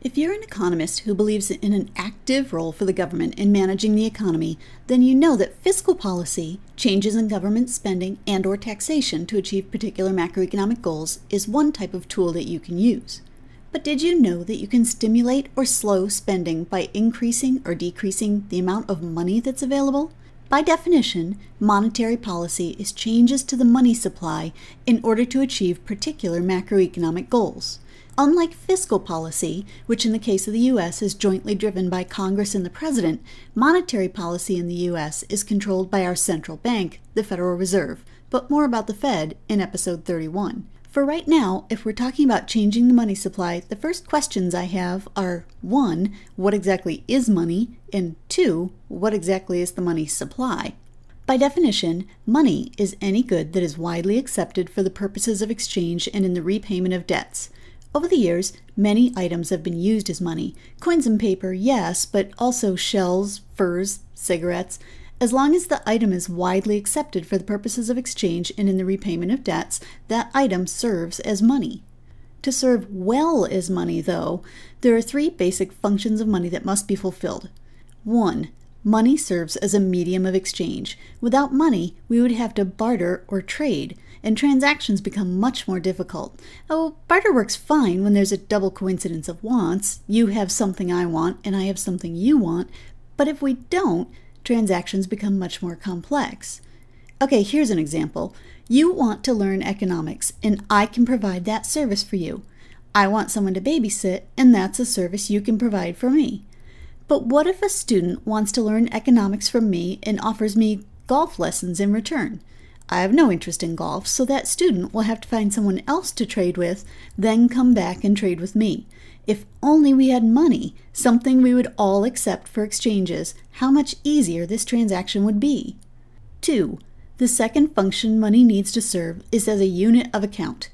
If you're an economist who believes in an active role for the government in managing the economy, then you know that fiscal policy, changes in government spending and or taxation to achieve particular macroeconomic goals is one type of tool that you can use. But did you know that you can stimulate or slow spending by increasing or decreasing the amount of money that's available? By definition, monetary policy is changes to the money supply in order to achieve particular macroeconomic goals. Unlike fiscal policy, which in the case of the U.S. is jointly driven by Congress and the President, monetary policy in the U.S. is controlled by our central bank, the Federal Reserve. But more about the Fed in episode 31. For right now, if we're talking about changing the money supply, the first questions I have are 1. What exactly is money? And 2. What exactly is the money supply? By definition, money is any good that is widely accepted for the purposes of exchange and in the repayment of debts. Over the years, many items have been used as money. Coins and paper, yes, but also shells, furs, cigarettes. As long as the item is widely accepted for the purposes of exchange and in the repayment of debts, that item serves as money. To serve well as money, though, there are three basic functions of money that must be fulfilled. 1. Money serves as a medium of exchange. Without money, we would have to barter or trade and transactions become much more difficult. Oh, barter works fine when there's a double coincidence of wants. You have something I want, and I have something you want. But if we don't, transactions become much more complex. Okay, here's an example. You want to learn economics, and I can provide that service for you. I want someone to babysit, and that's a service you can provide for me. But what if a student wants to learn economics from me and offers me golf lessons in return? I have no interest in golf, so that student will have to find someone else to trade with, then come back and trade with me. If only we had money, something we would all accept for exchanges, how much easier this transaction would be. 2. The second function money needs to serve is as a unit of account,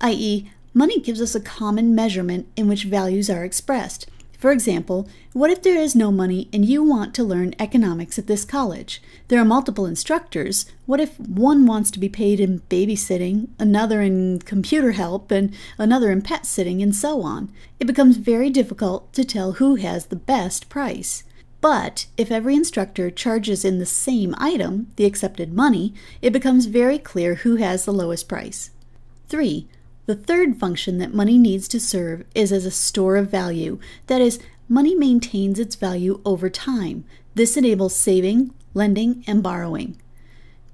i.e., money gives us a common measurement in which values are expressed. For example, what if there is no money and you want to learn economics at this college? There are multiple instructors. What if one wants to be paid in babysitting, another in computer help, and another in pet sitting, and so on? It becomes very difficult to tell who has the best price. But if every instructor charges in the same item, the accepted money, it becomes very clear who has the lowest price. 3. The third function that money needs to serve is as a store of value. That is, money maintains its value over time. This enables saving, lending, and borrowing.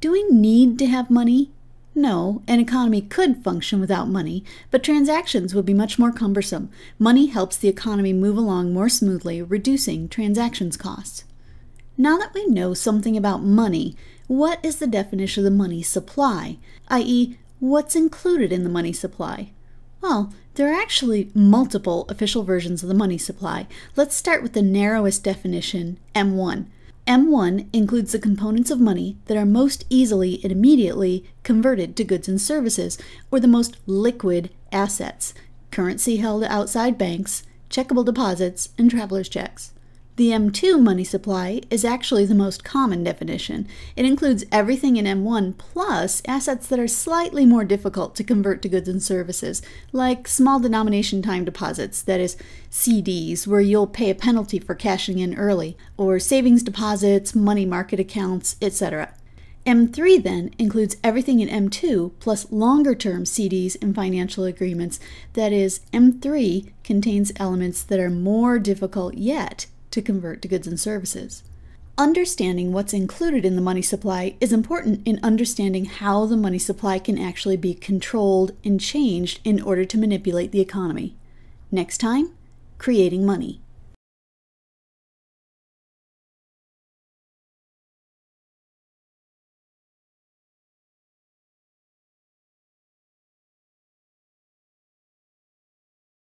Do we need to have money? No, an economy could function without money, but transactions would be much more cumbersome. Money helps the economy move along more smoothly, reducing transactions costs. Now that we know something about money, what is the definition of the money supply, i.e., What's included in the money supply? Well, there are actually multiple official versions of the money supply. Let's start with the narrowest definition, M1. M1 includes the components of money that are most easily and immediately converted to goods and services, or the most liquid assets currency held outside banks, checkable deposits, and traveler's checks. The M2 money supply is actually the most common definition. It includes everything in M1 plus assets that are slightly more difficult to convert to goods and services, like small denomination time deposits, that is, CDs, where you'll pay a penalty for cashing in early, or savings deposits, money market accounts, etc. M3 then includes everything in M2 plus longer term CDs and financial agreements. That is, M3 contains elements that are more difficult yet to convert to goods and services. Understanding what's included in the money supply is important in understanding how the money supply can actually be controlled and changed in order to manipulate the economy. Next time, creating money.